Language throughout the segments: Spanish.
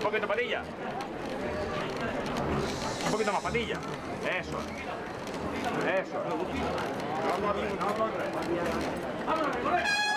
Un poquito patilla. Un poquito más patilla. Eso. Eso. Vamos a ver, vamos a.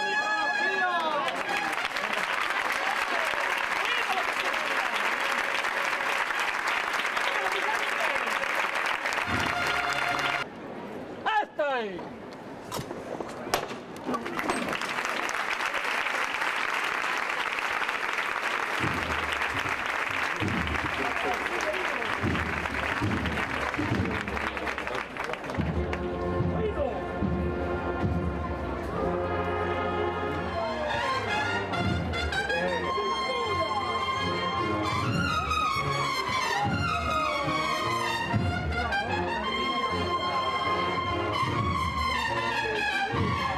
Muy poquito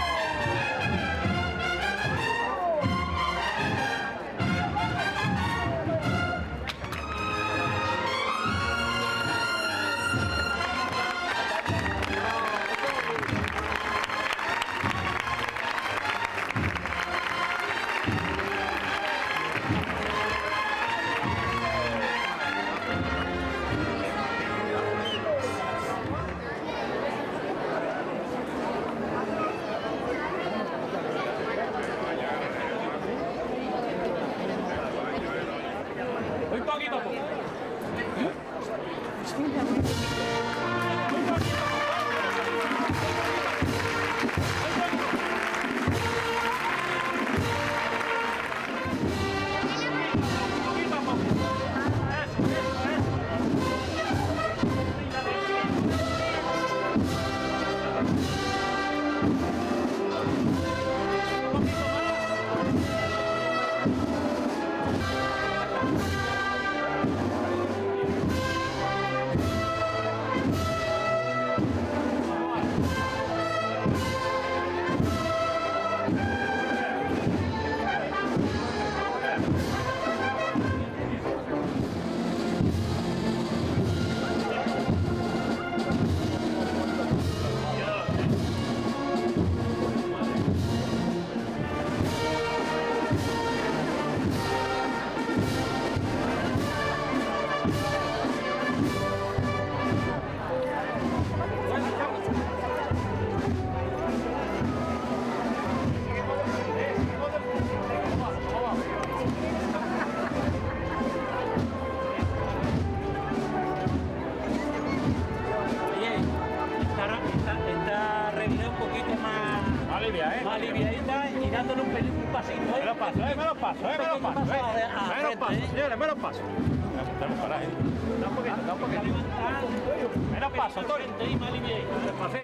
a poco. Poquito a ¿eh? y dándole un, un pasito. ¿eh? Me lo paso, eh, me lo paso, eh, me lo paso, eh. Ah, Me lo paso, ¿eh? señores, me lo paso. Tenemos coraje. Da un poquito, da un poquito. Me lo paso, pasé.